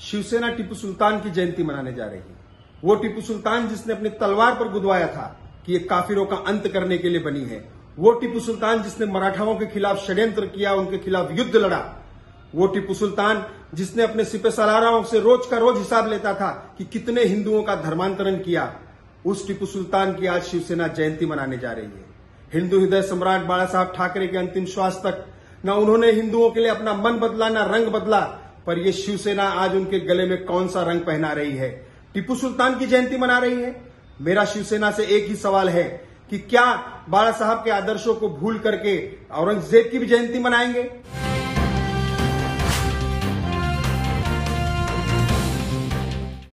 शिवसेना टीपू सुल्तान की जयंती मनाने जा रही है। वो टीपू सुल्तान जिसने अपनी तलवार पर गुदवाया था कि ये काफिरों का अंत करने के लिए बनी है, वो टिप्पू सुल्तान जिसने मराठाओं के खिलाफ षड्यंत्र किया, उनके खिलाफ युद्ध लड़ा, वो टिप्पू सुल्तान जिसने अपने सिपे सलाराओं से रोज का रोज हिसाब लेता था कि कितने हिंदुओं का धर्मांतरण किया, उस टीपू सुल्तान की आज शिवसेना जयंती मनाने जा रही है। हिंदू हृदय सम्राट बाला साहब ठाकरे के अंतिम श्वास तक, न उन्होंने हिंदुओं के लिए अपना मन बदला, न रंग बदला पर ये शिवसेना आज उनके गले में कौन सा रंग पहना रही है? टीपू सुल्तान की जयंती मना रही है? मेरा शिवसेना से एक ही सवाल है कि क्या बाला साहब के आदर्शों को भूल करके औरंगज़ेब की भी जयंती मनाएँगे?